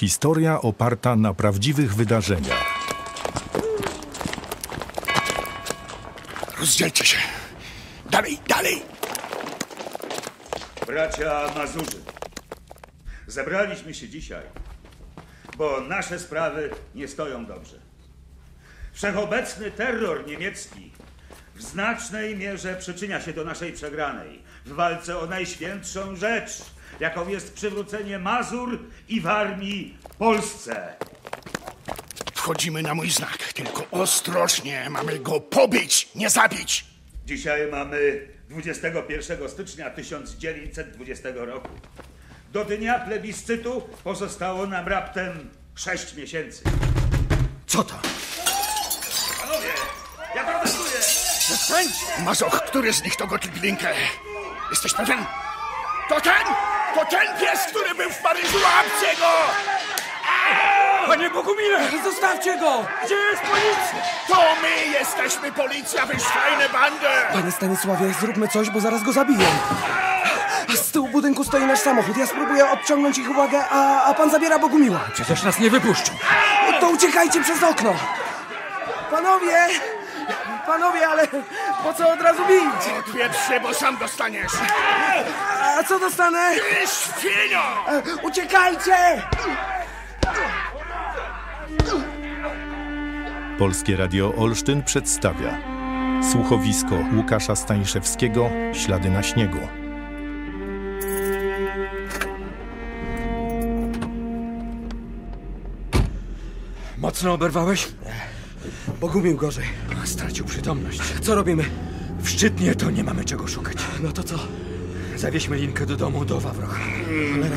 Historia oparta na prawdziwych wydarzeniach. Rozdzielcie się. Dalej, dalej. Bracia Mazurzy, zebraliśmy się dzisiaj, bo nasze sprawy nie stoją dobrze. Wszechobecny terror niemiecki w znacznej mierze przyczynia się do naszej przegranej w walce o najświętszą rzecz, jaką jest przywrócenie Mazur i Warmii Polsce. Wchodzimy na mój znak, tylko ostrożnie. Mamy go pobić, nie zabić. Dzisiaj mamy 21 stycznia 1920 roku. Do dnia plebiscytu pozostało nam raptem 6 miesięcy. Co to? Panowie, ja protestuję! Mazoch, który z nich to Gottlieb Linke? Jesteś pewien? To ten! To ten pies, który był w Paryżu, łapcie go! Panie Bogumile! Zostawcie go! Gdzie jest policja? To my jesteśmy policja, wy bandy! Panie Stanisławie, zróbmy coś, bo zaraz go zabiję. Z tyłu budynku stoi nasz samochód. Ja spróbuję odciągnąć ich uwagę, a, a pan zabiera Bogumiła. Przecież nas nie wypuszczą. No to uciekajcie przez okno. Panowie! Panowie, ale po co od razu bić? Się, bo sam dostaniesz! A co dostanę? Ty świnio! E, Uciekajcie! Polskie Radio Olsztyn przedstawia słuchowisko Łukasza Staniszewskiego Ślady na śniegu. Mocno oberwałeś? Bogumił gorzej. Stracił przytomność. Co robimy? W Szczytnie to nie mamy czego szukać. No to co? Zawieźmy linkę do domu do Wawrocha. Cholera.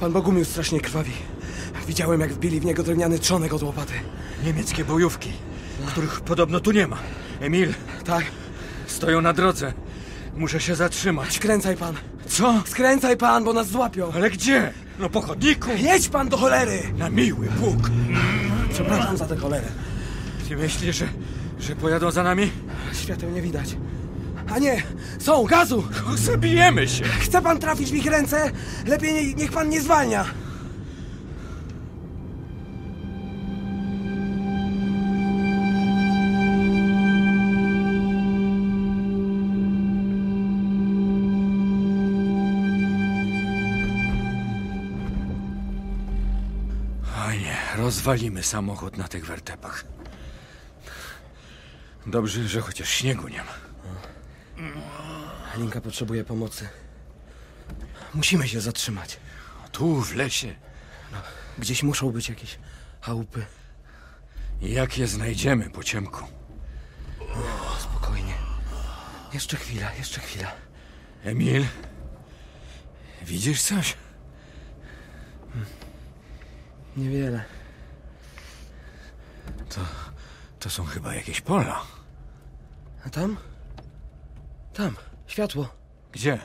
Pan Bogumił strasznie krwawi. Widziałem, jak wbili w niego drewniany trzonek od łopaty. Niemieckie bojówki, których podobno tu nie ma. Emil, Tak? stoją na drodze. Muszę się zatrzymać. Skręcaj pan. Co? Skręcaj pan, bo nas złapią. Ale gdzie? No po chodniku. Jedź pan do cholery! Na miły Bóg. Przepraszam za tę cholerę. Ty myślisz, że, że pojadą za nami? Świateł nie widać. A nie! Są! Gazu! Zabijemy się. Chce pan trafić w ich ręce? Lepiej nie, niech pan nie zwalnia. Rozwalimy samochód na tych wertepach. Dobrze, że chociaż śniegu nie ma. Alinka potrzebuje pomocy. Musimy się zatrzymać. Tu w lesie. Gdzieś muszą być jakieś chałupy. Jak je znajdziemy po ciemku? Spokojnie. Jeszcze chwila, jeszcze chwila. Emil? Widzisz coś? Niewiele. To, to są chyba jakieś pola. A tam? Tam. Światło. Gdzie?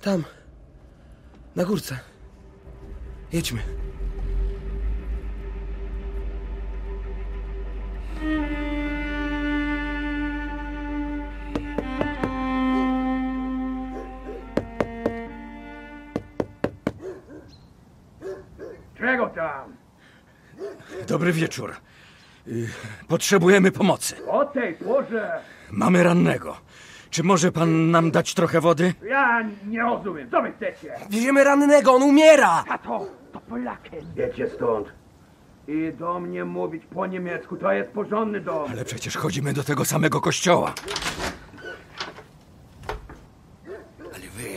Tam. Na górce. Jedźmy. Czego tam? Dobry wieczór. Y, Potrzebujemy pomocy. O tej porze Mamy rannego. Czy może pan nam dać trochę wody? ja nie rozumiem. Co wy chcecie? Wieziemy rannego, on umiera! A to, to Polakiem. Wiecie stąd. I do mnie mówić po niemiecku, to jest porządny dom. Ale przecież chodzimy do tego samego kościoła. Ale wy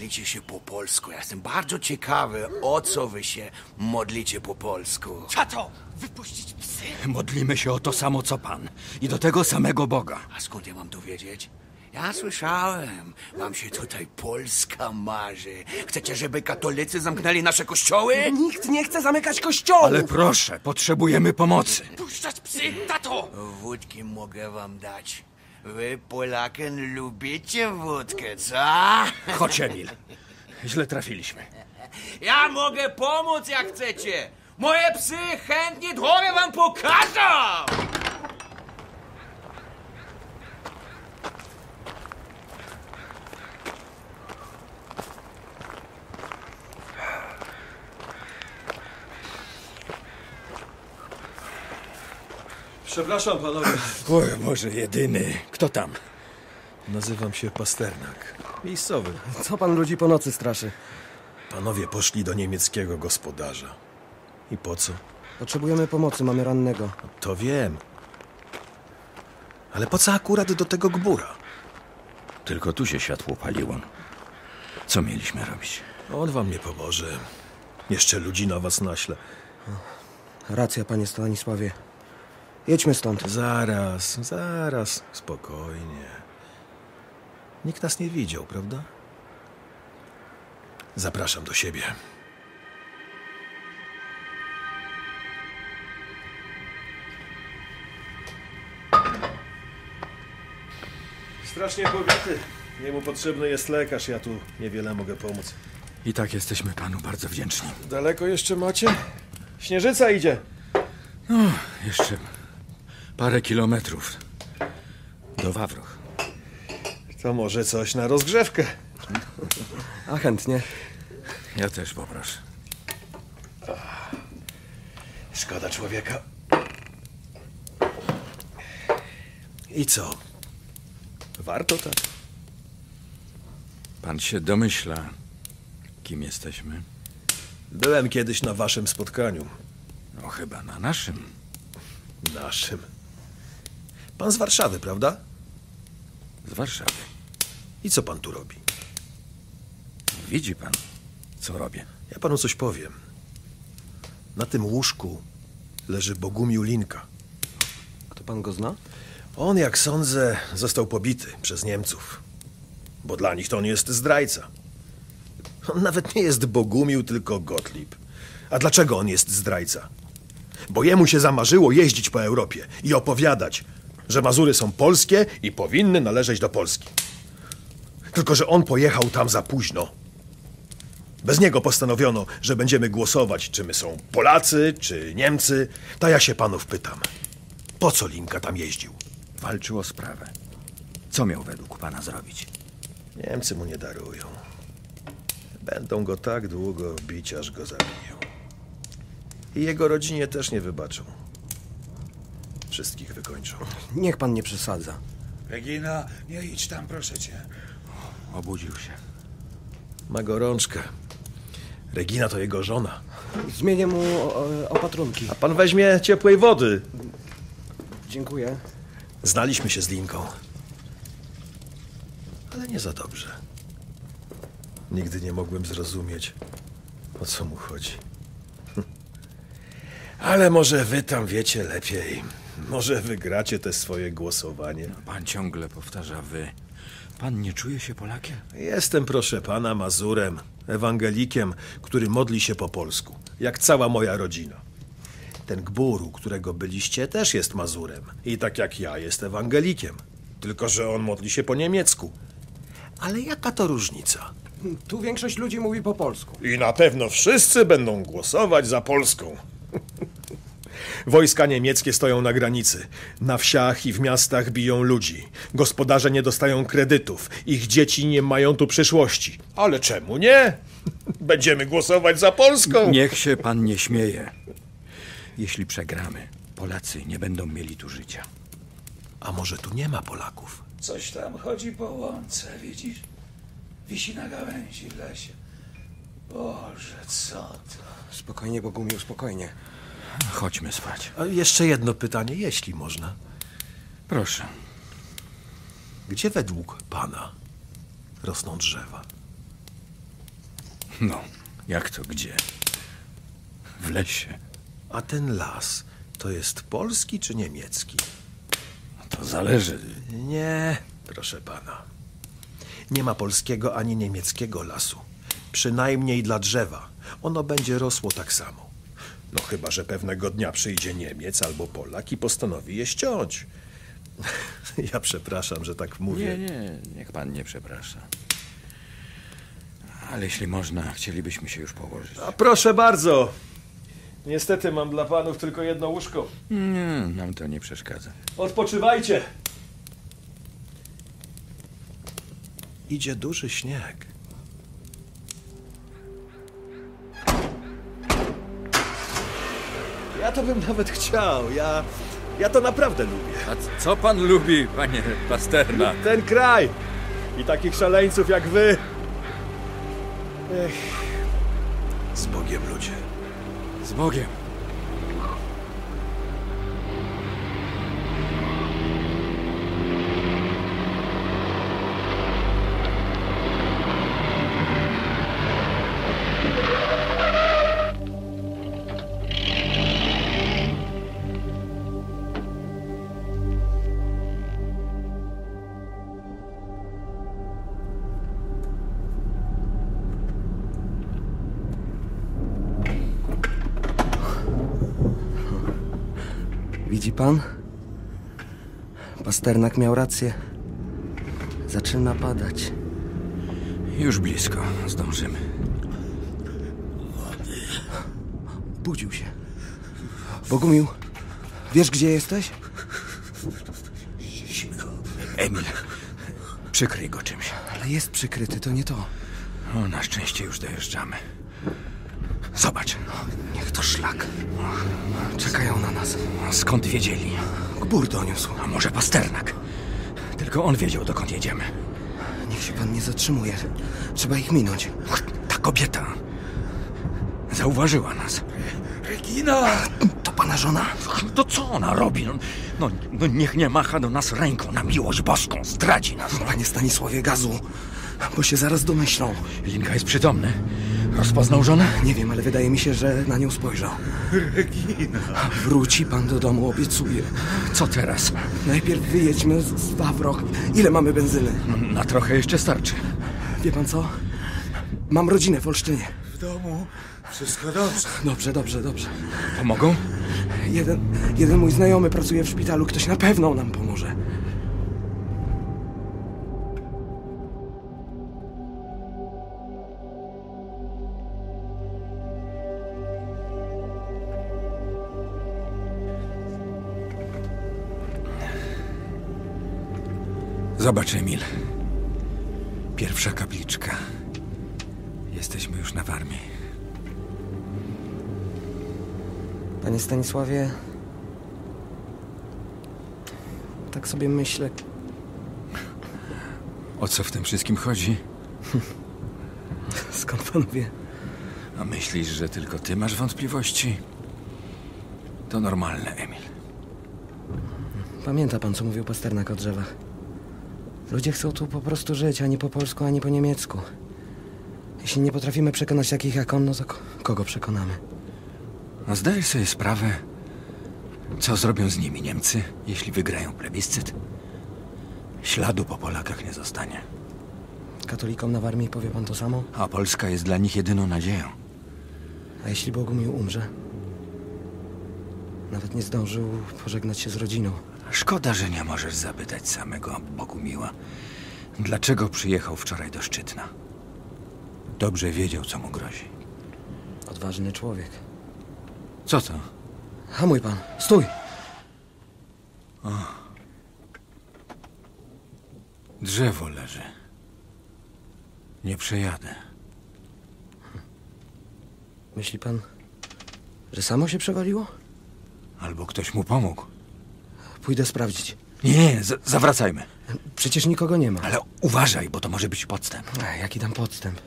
modlicie się po polsku. Ja jestem bardzo ciekawy, o co wy się modlicie po polsku. Tato, wypuścić psy! Modlimy się o to samo co pan. I do tego samego Boga. A skąd ja mam to wiedzieć? Ja słyszałem, wam się tutaj Polska marzy. Chcecie, żeby katolicy zamknęli nasze kościoły? Nikt nie chce zamykać kościołów! Ale proszę, potrzebujemy pomocy. Puszczać psy, tato! Wódki mogę wam dać. Wy, Polaken, lubicie wódkę, co? Chodź, Emil. Źle trafiliśmy. Ja mogę pomóc, jak chcecie. Moje psy chętnie drogę wam pokażą! Przepraszam panowie. Oj, Boże, jedyny. Kto tam? Nazywam się Pasternak. Miejscowy. Co pan ludzi po nocy straszy? Panowie poszli do niemieckiego gospodarza. I po co? Potrzebujemy pomocy, mamy rannego. To wiem. Ale po co akurat do tego gbura? Tylko tu się światło paliło. Co mieliśmy robić? On wam nie pomoże. Jeszcze ludzi na was naśle. Racja, panie Stanisławie. Jedźmy stąd. Zaraz, zaraz, spokojnie. Nikt nas nie widział, prawda? Zapraszam do siebie. Strasznie pobity. Jemu potrzebny jest lekarz, ja tu niewiele mogę pomóc. I tak jesteśmy panu bardzo wdzięczni. Daleko jeszcze macie? Śnieżyca idzie. Jeszcze parę kilometrów do Wawroch. To może coś na rozgrzewkę. A chętnie. Ja też poproszę. Szkoda człowieka. I co? Warto tak? Pan się domyśla, kim jesteśmy? Byłem kiedyś na waszym spotkaniu. No chyba na naszym. Naszym. Pan z Warszawy, prawda? Z Warszawy. I co pan tu robi? Widzi pan, co robię. Ja panu coś powiem. Na tym łóżku leży Bogumił Linka. To pan go zna? On, jak sądzę, został pobity przez Niemców. Bo dla nich to on jest zdrajca. On nawet nie jest Bogumił, tylko Gottlieb. A dlaczego on jest zdrajca? Bo jemu się zamarzyło jeździć po Europie i opowiadać, że Mazury są polskie i powinny należeć do Polski. Tylko, że on pojechał tam za późno. Bez niego postanowiono, że będziemy głosować, czy my są Polacy, czy Niemcy. To ja się panów pytam. Po co Linka tam jeździł? Walczył o sprawę. Co miał według pana zrobić? Niemcy mu nie darują. Będą go tak długo bić, aż go zabiją. I jego rodzinie też nie wybaczą. Wszystkich wykończą. Niech pan nie przesadza. Regina, nie idź tam, proszę cię. Obudził się. Ma gorączkę. Regina to jego żona. Zmienię mu opatrunki. A pan weźmie ciepłej wody. Dziękuję. Znaliśmy się z Linką. Ale nie za dobrze. Nigdy nie mogłem zrozumieć, o co mu chodzi. Ale może wy tam wiecie lepiej. Może wygracie te swoje głosowanie. Pan ciągle powtarza wy. Pan nie czuje się Polakiem? Jestem, proszę pana, Mazurem, ewangelikiem, który modli się po polsku, jak cała moja rodzina. Ten gbur, u którego byliście, też jest Mazurem. I tak jak ja, jest ewangelikiem. Tylko, że on modli się po niemiecku. Ale jaka to różnica? Tu większość ludzi mówi po polsku. I na pewno wszyscy będą głosować za Polską. Wojska niemieckie stoją na granicy. Na wsiach i w miastach biją ludzi. Gospodarze nie dostają kredytów. Ich dzieci nie mają tu przyszłości. Ale czemu nie? Będziemy głosować za Polską. Niech się pan nie śmieje. Jeśli przegramy, Polacy nie będą mieli tu życia. A może tu nie ma Polaków? Coś tam chodzi po łące, widzisz? Wisi na gałęzi w lesie. Boże, co to? Spokojnie, Bogumił, spokojnie. Chodźmy spać. A jeszcze jedno pytanie, jeśli można. Proszę. Gdzie według pana rosną drzewa? No, jak to gdzie? W lesie. A ten las to jest polski czy niemiecki? To zależy. Nie, proszę pana. Nie ma polskiego ani niemieckiego lasu. Przynajmniej dla drzewa. Ono będzie rosło tak samo. No chyba, że pewnego dnia przyjdzie Niemiec albo Polak i postanowi je ściąć. Ja przepraszam, że tak mówię. Nie, nie, niech pan nie przeprasza. Ale jeśli można, chcielibyśmy się już położyć. A proszę bardzo. Niestety mam dla panów tylko jedno łóżko. Nie, nam to nie przeszkadza. Odpoczywajcie. Idzie duży śnieg. Ja to bym nawet chciał. Ja, Ja to naprawdę lubię. A co pan lubi, panie Pasterna? Ten kraj i takich szaleńców jak wy. Ech. Z Bogiem ludzie. Z Bogiem. Pan? Pasternak miał rację. Zaczyna padać. Już blisko. Zdążymy. Budził się. Bogumił, wiesz gdzie jesteś? Emil, przykryj go czymś. Ale jest przykryty, to nie to. O, na szczęście już dojeżdżamy. Zobacz. To szlak. Czekają na nas. Skąd wiedzieli? Gbur doniósł. A może Pasternak? Tylko on wiedział, dokąd jedziemy. Niech się pan nie zatrzymuje. Trzeba ich minąć. Ta kobieta zauważyła nas. Regina! To pana żona? To co ona robi? No, no, no niech nie macha do nas ręką na miłość boską. Zdradzi nas. Panie Stanisławie, gazu. Bo się zaraz domyślą. Linka jest przytomny. Rozpoznał żonę? Nie wiem, ale wydaje mi się, że na nią spojrzał. Regina! Wróci pan do domu, obiecuję. Co teraz? Najpierw wyjedźmy z, Wawroch. Ile mamy benzyny? Na trochę jeszcze starczy. Wie pan co? Mam rodzinę w Olsztynie. W domu wszystko dobrze. Dobrze, dobrze, dobrze. Pomogą? Jeden, jeden mój znajomy pracuje w szpitalu. Ktoś na pewno nam pomoże. Zobacz, Emil. Pierwsza kapliczka. Jesteśmy już na Warmii. Panie Stanisławie... Tak sobie myślę. O co w tym wszystkim chodzi? Skąd pan wie? A myślisz, że tylko ty masz wątpliwości? To normalne, Emil. Pamięta pan, co mówił Pasternak o drzewach. Ludzie chcą tu po prostu żyć, ani po polsku, ani po niemiecku. Jeśli nie potrafimy przekonać takich jak on, no to ko- kogo przekonamy? A zdajesz sobie sprawę, co zrobią z nimi Niemcy, jeśli wygrają plebiscyt? Śladu po Polakach nie zostanie. Katolikom na Warmii powie pan to samo? A Polska jest dla nich jedyną nadzieją. A jeśli Bogumił umrze? Nawet nie zdążył pożegnać się z rodziną. Szkoda, że nie możesz zapytać samego Bogumiła, dlaczego przyjechał wczoraj do Szczytna. Dobrze wiedział, co mu grozi. Odważny człowiek. Co to? Hamuj pan, stój! Drzewo leży. Nie przejadę. Myśli pan, że samo się przewaliło? Albo ktoś mu pomógł. Pójdę sprawdzić. Nie, zawracajmy. Przecież nikogo nie ma. Ale uważaj, bo to może być podstęp. A, jaki tam podstęp?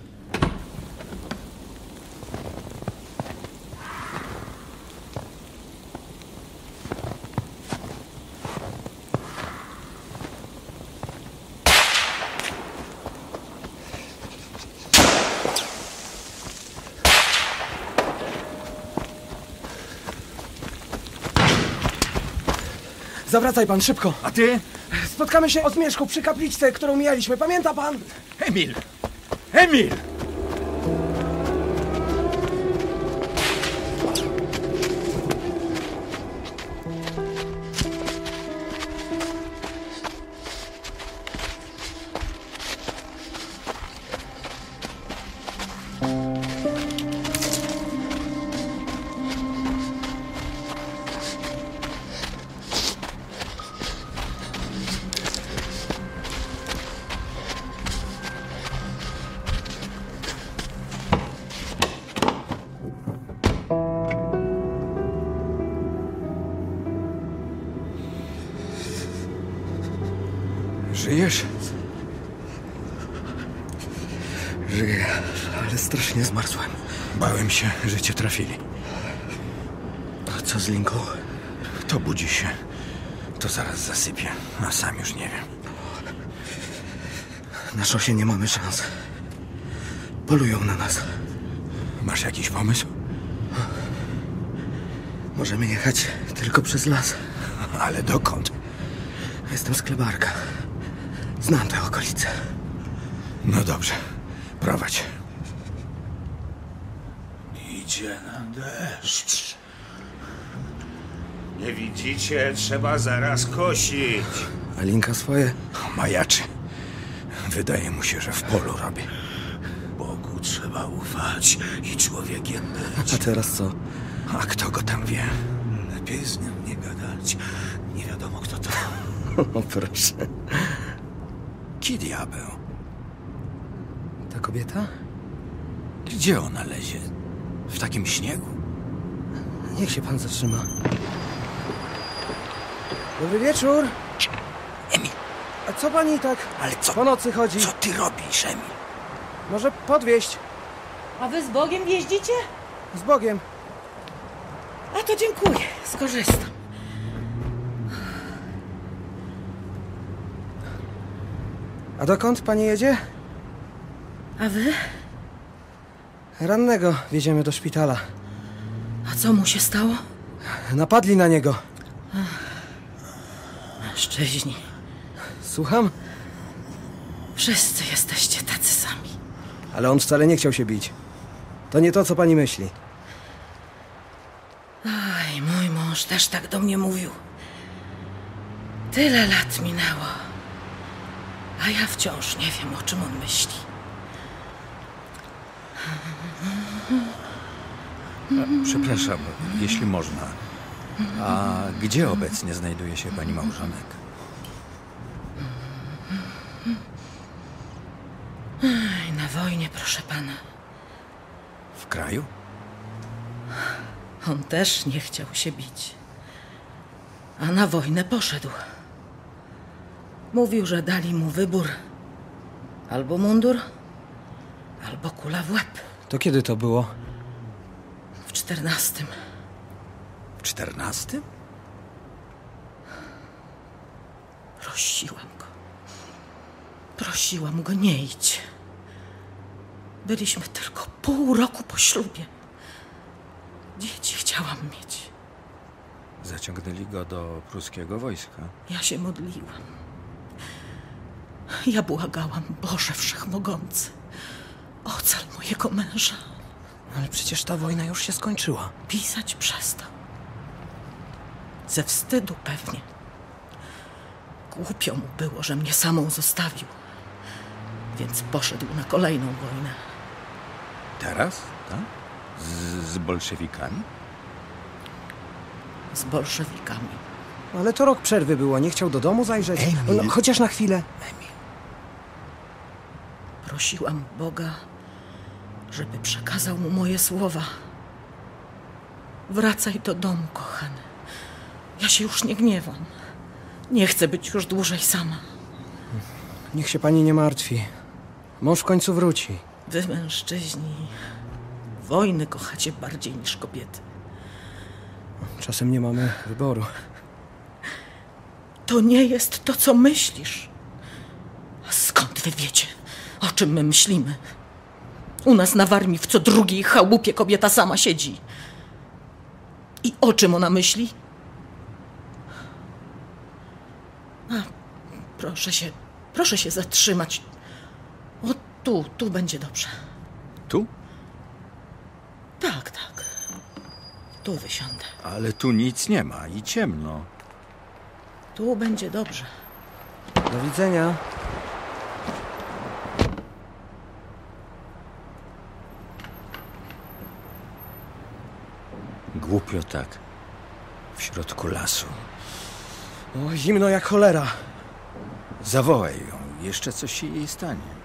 Zawracaj pan, szybko! A ty? Spotkamy się o zmierzchu przy kapliczce, którą mijaliśmy. Pamięta pan? Emil! Emil! Na szosie nie mamy szans. Polują na nas. Masz jakiś pomysł? Możemy jechać tylko przez las. Ale dokąd? Jestem z Klebarka. Znam te okolice. No dobrze, prowadź. Idzie nam deszcz. Nie widzicie? Trzeba zaraz kosić. A Linka swoje? Majaczy. Wydaje mu się, że w polu robi. Bogu trzeba ufać i człowiekiem być. A teraz co? A kto go tam wie? Lepiej z nim nie gadać. Nie wiadomo kto to. O proszę. Ki diabeł? Ta kobieta? Gdzie ona lezie? W takim śniegu? Niech się pan zatrzyma. Dobry wieczór. Co pani tak ale co, po nocy chodzi? co ty robisz, Emil? Może podwieźć. A wy z Bogiem jeździcie? Z Bogiem. A to dziękuję, skorzystam. A dokąd pani jedzie? A wy? Rannego wieziemy do szpitala. A co mu się stało? Napadli na niego. Mężczyźni. Słucham? Wszyscy jesteście tacy sami. Ale on wcale nie chciał się bić. To nie to, co pani myśli. Aj, mój mąż też tak do mnie mówił. Tyle lat minęło. A ja wciąż nie wiem, o czym on myśli. Przepraszam, jeśli można. A gdzie obecnie znajduje się pani małżonek? Aj, na wojnie, proszę pana. W kraju? On też nie chciał się bić. A na wojnę poszedł. Mówił, że dali mu wybór: albo mundur, albo kula w łeb. To kiedy to było? W czternastym. W czternastym? Prosiłam go. Prosiłam go, nie idź. Byliśmy tylko pół roku po ślubie. Dzieci chciałam mieć. Zaciągnęli go do pruskiego wojska. Ja się modliłam. Ja błagałam, Boże Wszechmogący, ocal mojego męża. Ale przecież ta wojna już się skończyła. Pisać przestał. Ze wstydu pewnie. Głupio mu było, że mnie samą zostawił. Więc poszedł na kolejną wojnę. Teraz? Tak? Z, z bolszewikami? Z bolszewikami. Ale to rok przerwy było, nie chciał do domu zajrzeć. Emil. No, chociaż na chwilę. Prosiłam Boga, żeby przekazał mu moje słowa. Wracaj do domu, kochany. Ja się już nie gniewam. Nie chcę być już dłużej sama. Niech się pani nie martwi. Mąż w końcu wróci. Wy, mężczyźni, wojny kochacie bardziej niż kobiety. Czasem nie mamy wyboru. To nie jest to, co myślisz. A skąd wy wiecie, o czym my myślimy? U nas na Warmii w co drugiej chałupie kobieta sama siedzi. I o czym ona myśli? A, proszę się, proszę się zatrzymać. Tu, tu będzie dobrze. Tu? Tak, tak. Tu wysiądę. Ale tu nic nie ma i ciemno. Tu będzie dobrze. Do widzenia. Głupio tak. W środku lasu. O, zimno jak cholera. Zawołaj ją, jeszcze coś się jej stanie.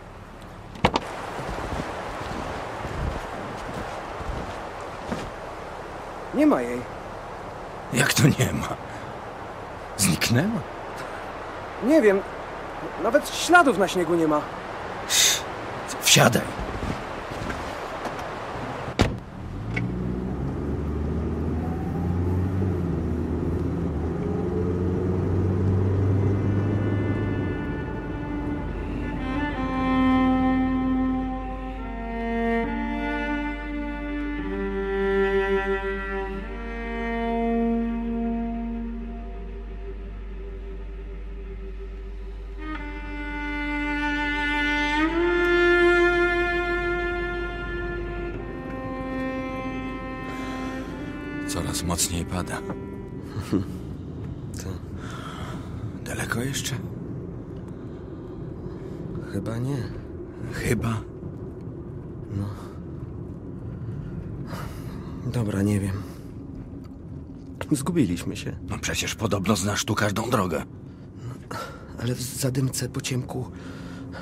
Nie ma jej. Jak to nie ma? Zniknęła? Nie wiem. Nawet śladów na śniegu nie ma. Wsiadaj. Dobra, nie wiem. Zgubiliśmy się. No przecież podobno znasz tu każdą drogę. Ale w zadymce po ciemku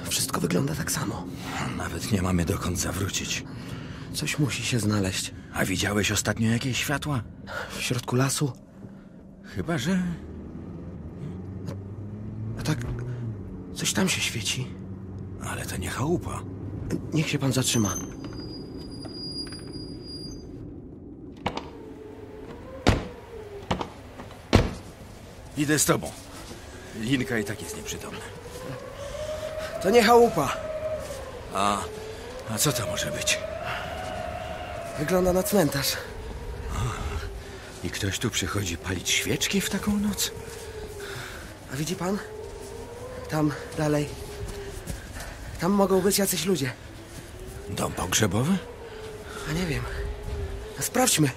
wszystko wygląda tak samo. Nawet nie mamy dokąd zawrócić. Coś musi się znaleźć. A widziałeś ostatnio jakieś światła? W środku lasu? Chyba, że... A tak, coś tam się świeci. Ale to nie chałupa. Niech się pan zatrzyma. Idę z tobą. Linka i tak jest nieprzytomna. To nie chałupa. A, a co to może być? Wygląda na cmentarz. I ktoś tu przychodzi palić świeczki w taką noc? A widzi pan? Tam, dalej. Tam mogą być jacyś ludzie. Dom pogrzebowy? A nie wiem. Sprawdźmy.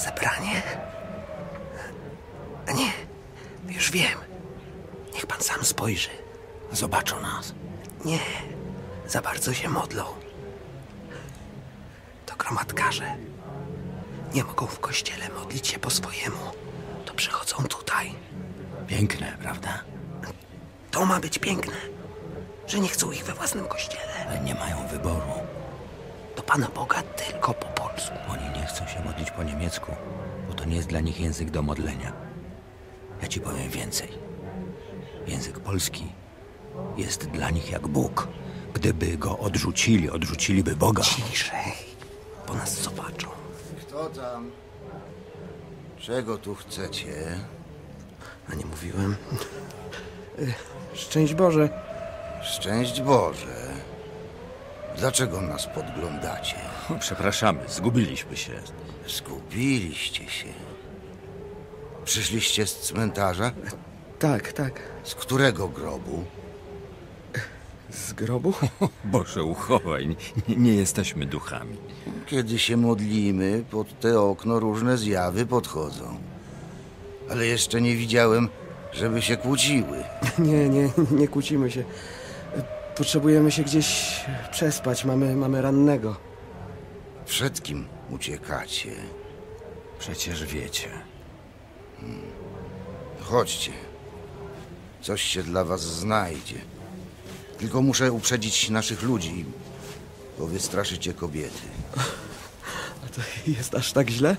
Zebranie? Nie, już wiem. Niech pan sam spojrzy. Zobaczą nas. Nie, za bardzo się modlą. To gromadkarze. Nie mogą w kościele modlić się po swojemu. To przychodzą tutaj. Piękne, prawda? To ma być piękne, że nie chcą ich we własnym kościele. Ale nie mają wyboru. Do Pana Boga tylko po polsku. Oni nie chcą się modlić po niemiecku, bo to nie jest dla nich język do modlenia. Ja ci powiem więcej. Język polski jest dla nich jak Bóg. Gdyby go odrzucili, odrzuciliby Boga. Ciszej, bo nas zobaczą. Kto tam? Czego tu chcecie? A nie mówiłem. Szczęść Boże. Szczęść Boże. Dlaczego nas podglądacie? O, Przepraszamy, zgubiliśmy się. Zgubiliście się. Przyszliście z cmentarza? Tak, tak. Z którego grobu? Z grobu? Boże, uchowaj, nie, nie jesteśmy duchami. Kiedy się modlimy, pod te okno różne zjawy podchodzą. Ale jeszcze nie widziałem, żeby się kłóciły. Nie, nie, nie kłócimy się. Potrzebujemy się gdzieś przespać. Mamy, mamy rannego. Przed kim uciekacie? Przecież wiecie. Chodźcie. Coś się dla was znajdzie. Tylko muszę uprzedzić naszych ludzi, bo wystraszycie kobiety. A to jest aż tak źle?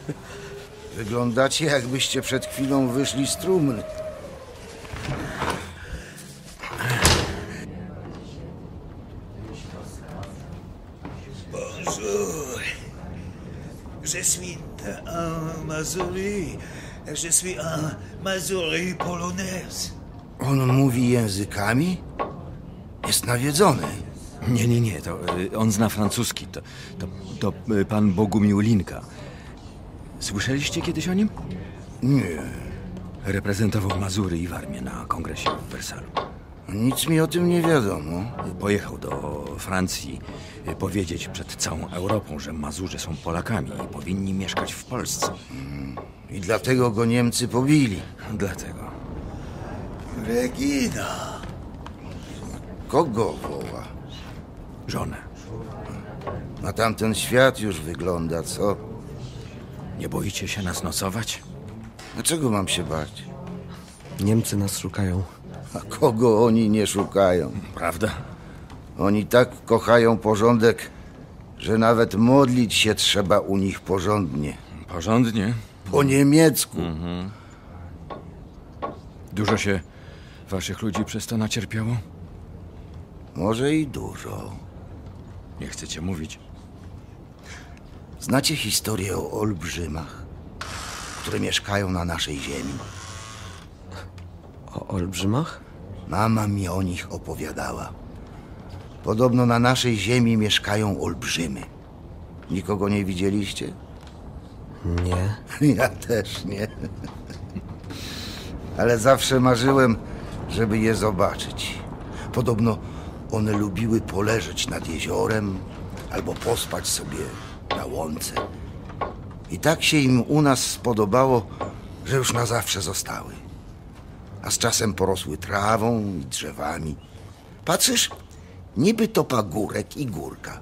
Wyglądacie, jakbyście przed chwilą wyszli z trumny. Bonjour. Je suis un Mazuri. Je suis un Mazuri polonaise. On mówi językami? Jest nawiedzony. Nie, nie, nie, to y, on zna francuski. To, to, to y, pan Bogumił Linka. Słyszeliście kiedyś o nim? Nie, Reprezentował Mazury i Warmię na kongresie w Wersalu. Nic mi o tym nie wiadomo. Pojechał do Francji y, powiedzieć przed całą Europą, że Mazurzy są Polakami i powinni mieszkać w Polsce. I dlatego go Niemcy pobili. Dlatego. Regina. Kogo woła? Żonę. Na tamten świat już wygląda, co? Nie boicie się nas nocować? Dlaczego mam się bać? Niemcy nas szukają. A kogo oni nie szukają? Prawda? Oni tak kochają porządek, że nawet modlić się trzeba u nich porządnie. Porządnie. Po niemiecku. Dużo się waszych ludzi przez to nacierpiało? Może i dużo. Nie chcecie mówić. Znacie historię o olbrzymach, które mieszkają na naszej ziemi? O olbrzymach? Mama mi o nich opowiadała. Podobno na naszej ziemi mieszkają olbrzymy. Nikogo nie widzieliście? Nie. Ja też nie. Ale zawsze marzyłem, żeby je zobaczyć. Podobno one lubiły poleżeć nad jeziorem albo pospać sobie na łące. I tak się im u nas spodobało, że już na zawsze zostały. A z czasem porosły trawą i drzewami. Patrzysz, niby to pagórek i górka,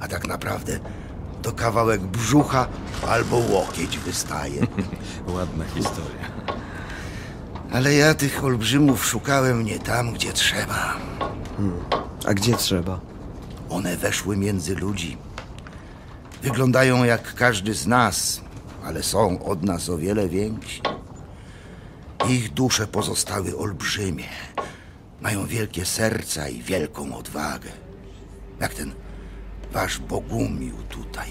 a tak naprawdę to kawałek brzucha albo łokieć wystaje. Ładna historia. Ale ja tych olbrzymów szukałem nie tam, gdzie trzeba. A gdzie trzeba? One weszły między ludzi. Wyglądają jak każdy z nas, ale są od nas o wiele więksi. Ich dusze pozostały olbrzymie. Mają wielkie serca i wielką odwagę. Jak ten wasz Bogumił tutaj.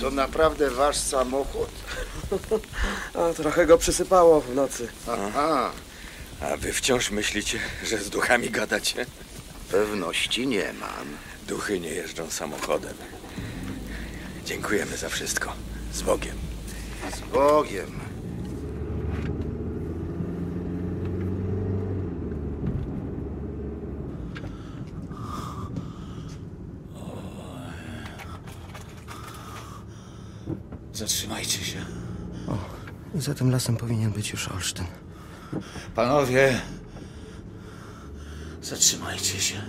To naprawdę wasz samochód? A, trochę go przysypało w nocy. Aha, A wy wciąż myślicie, że z duchami gadacie? pewności nie mam. Duchy nie jeżdżą samochodem. Dziękujemy za wszystko. Z Bogiem. Z Bogiem. Zatrzymajcie się. Za tym lasem powinien być już Olsztyn. Panowie, zatrzymajcie się.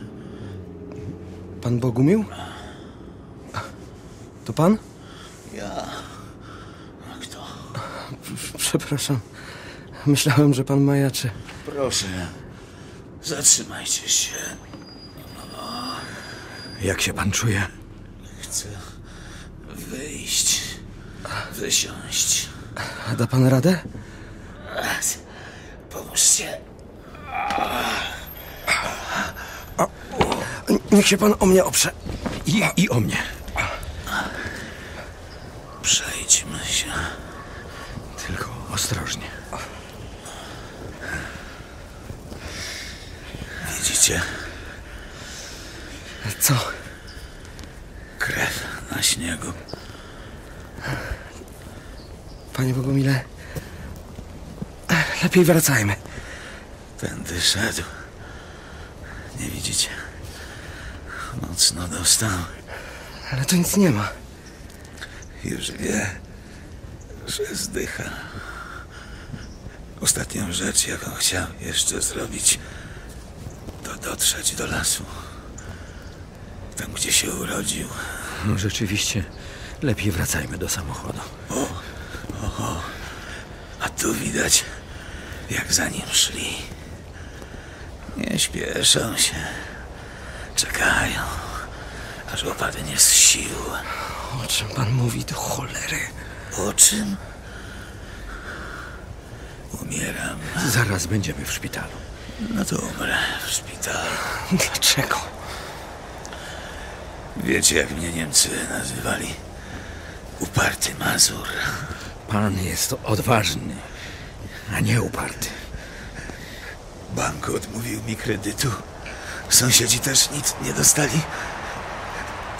Pan Bogumił? To pan? Ja. A kto? Przepraszam. Myślałem, że pan majaczy. Proszę, zatrzymajcie się. Jak się pan czuje? Chcę wyjść, wysiąść. A da pan radę? Pomóżcie. Niech się pan o mnie oprze. I, i o mnie. Przejdźmy się. Tylko ostrożnie. Widzicie? Co? Krew na śniegu. Panie Bogumile, lepiej wracajmy. Tędy szedł. Nie widzicie? Ale tu nic nie ma. Już wie, że zdycha. Ostatnią rzecz, jaką chciał jeszcze zrobić, to dotrzeć do lasu. Tam, gdzie się urodził. No, rzeczywiście, lepiej wracajmy do samochodu. A tu widać, jak za nim szli. Nie śpieszą się. Czekają, aż opadnie z sił. O czym pan mówi, do cholery? O czym? Umieram. Zaraz będziemy w szpitalu. No to umrę w szpitalu. Dlaczego? Wiecie, jak mnie Niemcy nazywali? Uparty Mazur. Pan jest odważny, a nie uparty. Bank odmówił mi kredytu. Sąsiedzi też nic nie dostali.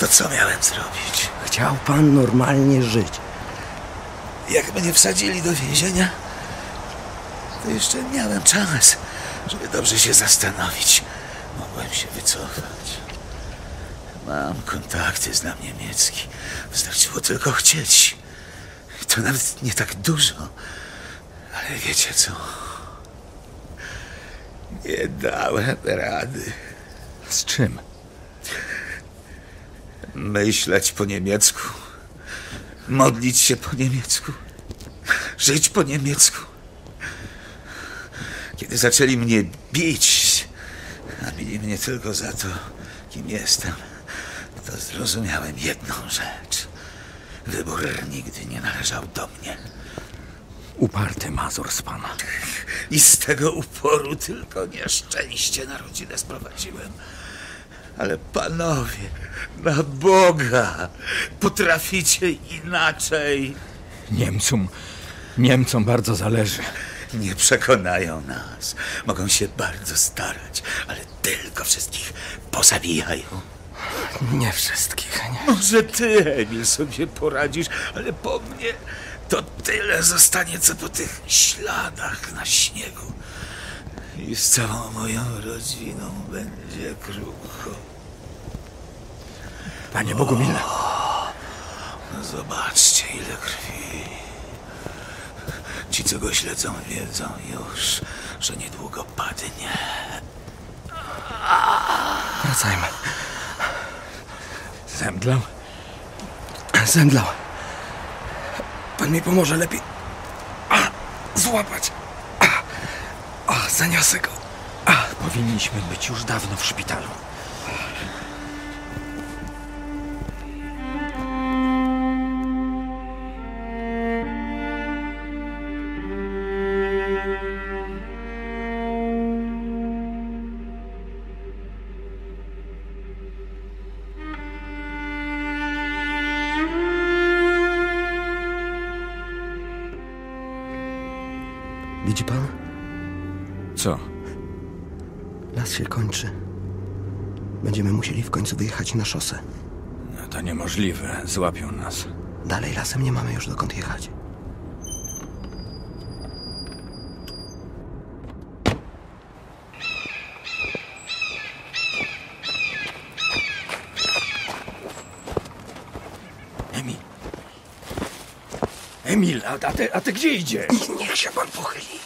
To co miałem zrobić? Chciał pan normalnie żyć. Jak mnie wsadzili do więzienia, to jeszcze miałem czas, żeby dobrze się zastanowić. Mogłem się wycofać. Mam kontakty, znam niemiecki. Wystarczyło tylko chcieć. To nawet nie tak dużo. Ale wiecie co? Nie dałem rady. Z czym? Myśleć po niemiecku. Modlić się po niemiecku. Żyć po niemiecku. Kiedy zaczęli mnie bić, a bili mnie tylko za to, kim jestem, to zrozumiałem jedną rzecz. Wybór nigdy nie należał do mnie. Uparty Mazur z pana. I z tego uporu tylko nieszczęście na rodzinę sprowadziłem. Ale panowie, na Boga, potraficie inaczej. Niemcom, Niemcom bardzo zależy. Nie przekonają nas. Mogą się bardzo starać, ale tylko wszystkich pozabijają. Nie wszystkich, nie. Może ty, Emil, sobie poradzisz, ale po mnie to tyle zostanie, co po tych śladach na śniegu. I z całą moją rodziną będzie krucho. Panie Bogumile. No zobaczcie, ile krwi. Ci, co go śledzą, wiedzą już, że niedługo padnie. Wracajmy. Zemdlał? Zemdlał. Pan mi pomoże lepiej. Złapać. Zaniosę go. Powinniśmy być już dawno w szpitalu. Końcu wyjechać na szosę. No to niemożliwe. Złapią nas. Dalej lasem nie mamy już dokąd jechać. Emil. Emil, a, a, ty, a ty gdzie idziesz? Niech się pan pochyli.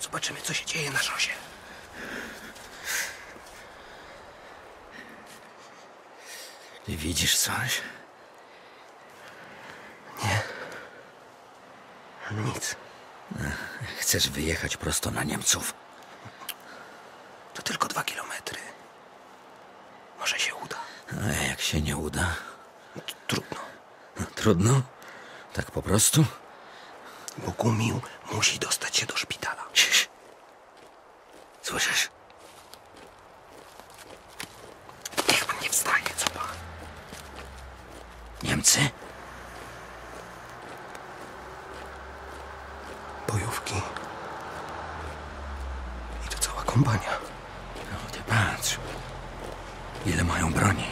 Zobaczymy, co się dzieje na szosie. Ty widzisz coś? Nic. Chcesz wyjechać prosto na Niemców? To tylko dwa kilometry. Może się uda. A jak się nie uda? Trudno. Trudno? Tak po prostu? Bogumił musi dostać się do szpitala. Cisz. Słyszysz? Niech pan nie wstaje, co pan? Niemcy? Bojówki. I to cała kompania. No ty patrz. Ile mają broni?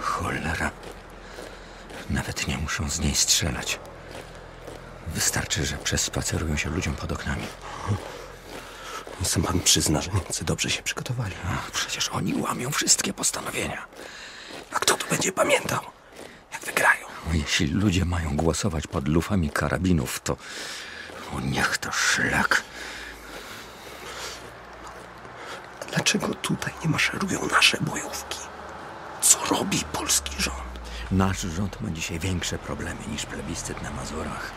Cholera. Nawet nie muszą z niej strzelać. Przespacerują się ludziom pod oknami. Sam pan przyzna, że Niemcy dobrze się przygotowali. A przecież oni łamią wszystkie postanowienia. A kto tu będzie pamiętał, jak wygrają? Jeśli ludzie mają głosować pod lufami karabinów, to o, niech to szlak. Dlaczego tutaj nie maszerują nasze bojówki? Co robi polski rząd? Nasz rząd ma dzisiaj większe problemy niż plebiscyt na Mazurach.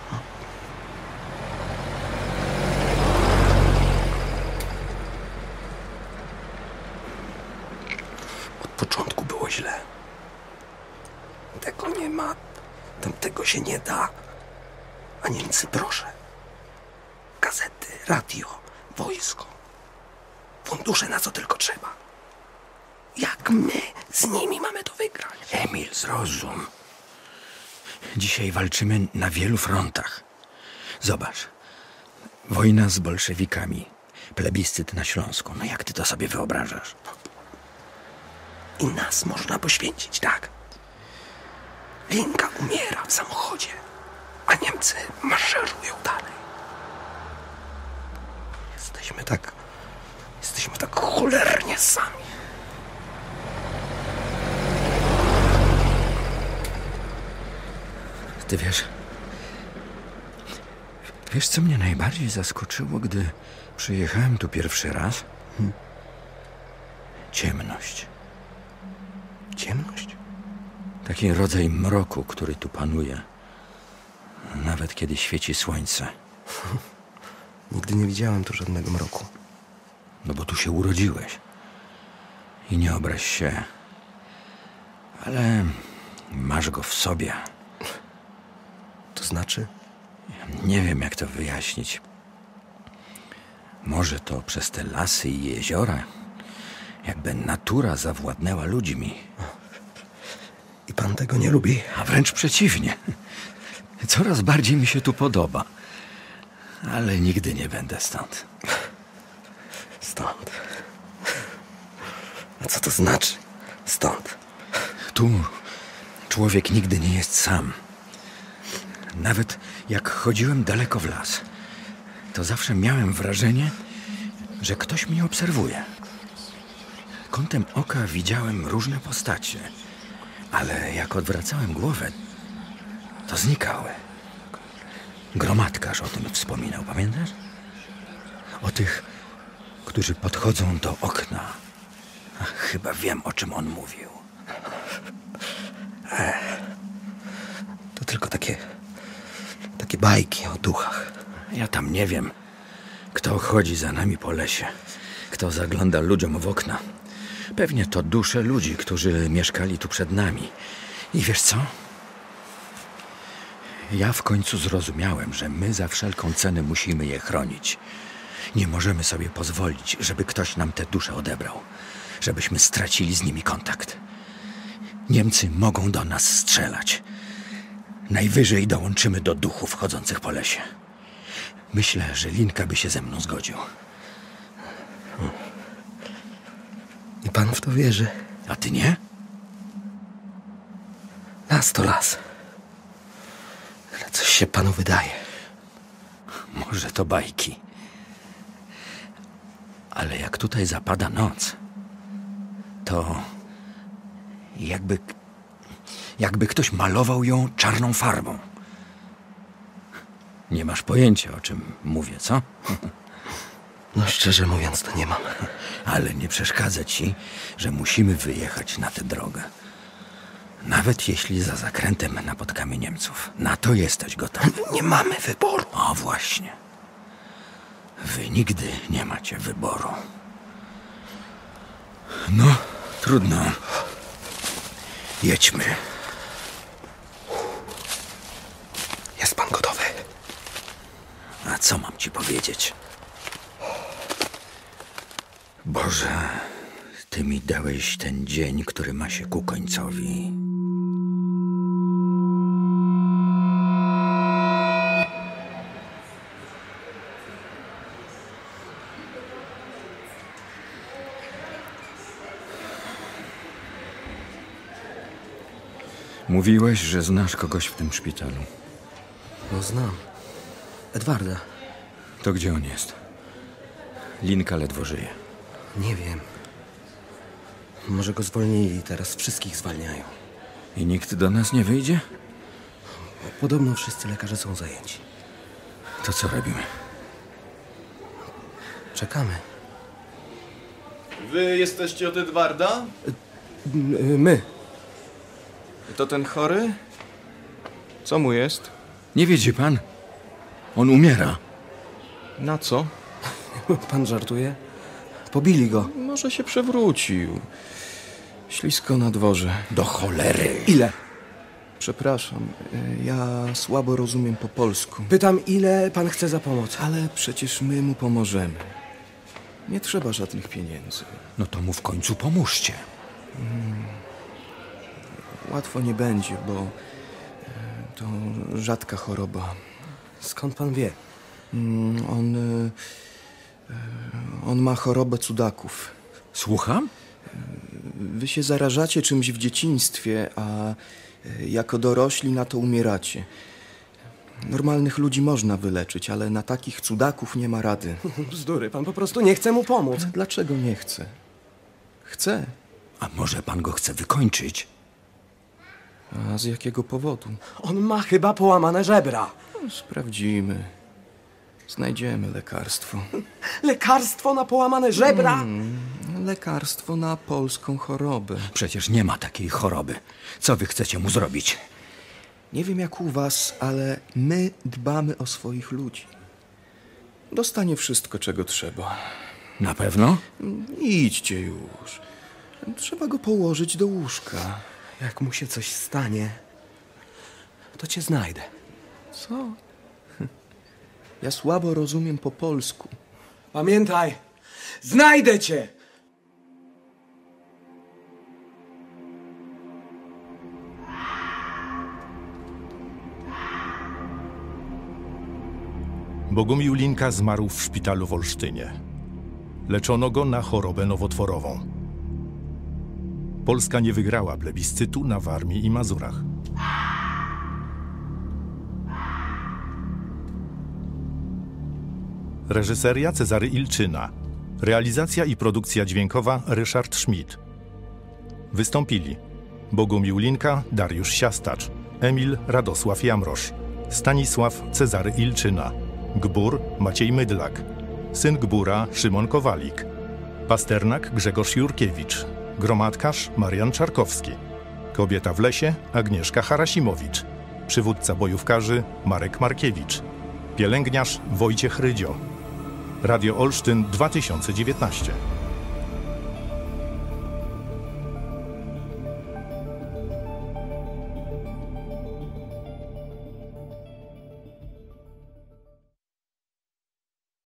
Od początku było źle. Tego nie ma, tamtego się nie da. A Niemcy proszę. Radio, wojsko. Fundusze na co tylko trzeba. Jak my z nimi mamy to wygrać? Emil, zrozum. Dzisiaj walczymy na wielu frontach. Zobacz. Wojna z bolszewikami. Plebiscyt na Śląsku. No jak ty to sobie wyobrażasz? I nas można poświęcić, tak? Linka umiera w samochodzie, a Niemcy maszerują dalej. Jesteśmy tak. Jesteśmy tak cholernie sami. Ty wiesz. Wiesz, co mnie najbardziej zaskoczyło, gdy przyjechałem tu pierwszy raz? Hm? Ciemność. Ciemność? Taki rodzaj mroku, który tu panuje. Nawet kiedy świeci słońce. Nigdy nie widziałem tu żadnego mroku. No bo tu się urodziłeś. I nie obraź się. Ale masz go w sobie. To znaczy? Nie wiem, jak to wyjaśnić. Może to przez te lasy i jeziora. Jakby natura zawładnęła ludźmi. I pan tego nie lubi? A wręcz przeciwnie. Coraz bardziej mi się tu podoba. Ale nigdy nie będę stąd. Stąd. A co to znaczy? Stąd. Tu człowiek nigdy nie jest sam. Nawet jak chodziłem daleko w las, to zawsze miałem wrażenie, że ktoś mnie obserwuje. Kątem oka widziałem różne postacie, ale jak odwracałem głowę, to znikały. Gromadkarz o tym wspominał, pamiętasz? O tych, którzy podchodzą do okna. Ach, chyba wiem, o czym on mówił. To tylko takie. takie bajki o duchach. Ja tam nie wiem, kto chodzi za nami po lesie, kto zagląda ludziom w okna. Pewnie to dusze ludzi, którzy mieszkali tu przed nami. I wiesz co? Ja w końcu zrozumiałem, że my za wszelką cenę musimy je chronić. Nie możemy sobie pozwolić, żeby ktoś nam te dusze odebrał, żebyśmy stracili z nimi kontakt. Niemcy mogą do nas strzelać. Najwyżej dołączymy do duchów chodzących po lesie. Myślę, że Linka by się ze mną zgodził. I pan w to wierzy? A ty nie? Las to las. Ale coś się panu wydaje. Może to bajki. Ale jak tutaj zapada noc, to jakby, jakby ktoś malował ją czarną farbą. Nie masz pojęcia, o czym mówię, co? No szczerze mówiąc, to nie mam. Ale nie przeszkadza ci, że musimy wyjechać na tę drogę. Nawet jeśli za zakrętem napotkamy Niemców. Na to jesteś gotowy. Nie mamy wyboru. O właśnie. Wy nigdy nie macie wyboru. No, trudno. Jedźmy. Jest pan gotowy? A co mam ci powiedzieć? Boże, ty mi dałeś ten dzień, który ma się ku końcowi. Mówiłeś, że znasz kogoś w tym szpitalu. No znam. Edwarda. To gdzie on jest? Linka ledwo żyje. Nie wiem. Może go zwolnili, teraz wszystkich zwalniają. I nikt do nas nie wyjdzie? Podobno wszyscy lekarze są zajęci. To co robimy? Czekamy. Wy jesteście od Edwarda? My. To ten chory? Co mu jest? Nie wiedzie pan? On umiera. Na co? Pan żartuje? Pobili go. Może się przewrócił. Ślisko na dworze. Do cholery. Ile? Przepraszam, y, ja słabo rozumiem po polsku. Pytam, ile pan chce za pomoc? Ale przecież my mu pomożemy. Nie trzeba żadnych pieniędzy. No to mu w końcu pomóżcie. Łatwo nie będzie, bo y, to rzadka choroba. Skąd pan wie? Mm, On. y, y, On ma chorobę cudaków. Słucham? Wy się zarażacie czymś w dzieciństwie, a jako dorośli na to umieracie. Normalnych ludzi można wyleczyć, ale na takich cudaków nie ma rady. Bzdury, pan po prostu nie chce mu pomóc. Dlaczego nie chce? Chce. A może pan go chce wykończyć? A z jakiego powodu? On ma chyba połamane żebra. No, Sprawdzimy. Znajdziemy lekarstwo. Lekarstwo na połamane żebra? Mm, lekarstwo na polską chorobę. Przecież nie ma takiej choroby. Co wy chcecie mu zrobić? Nie wiem jak u was, ale my dbamy o swoich ludzi. Dostanie wszystko, czego trzeba. Na pewno? Idźcie już. Trzeba go położyć do łóżka. Jak mu się coś stanie, to cię znajdę. Co? Ja słabo rozumiem po polsku. Pamiętaj, znajdę cię! Bogumił Linka zmarł w szpitalu w Olsztynie. Leczono go na chorobę nowotworową. Polska nie wygrała plebiscytu na Warmii i Mazurach. Reżyseria Cezary Ilczyna. Realizacja i produkcja dźwiękowa Ryszard Schmidt. Wystąpili Bogumił Linka, Dariusz Siastacz, Emil Radosław Jamrosz, Stanisław Cezary Ilczyna, Gbur Maciej Mydlak, syn Gbura Szymon Kowalik, Pasternak Grzegorz Jurkiewicz, gromadkarz Marian Czarkowski, kobieta w lesie Agnieszka Harasimowicz, przywódca bojówkarzy Marek Markiewicz, pielęgniarz Wojciech Rydzio. Radio Olsztyn 2019.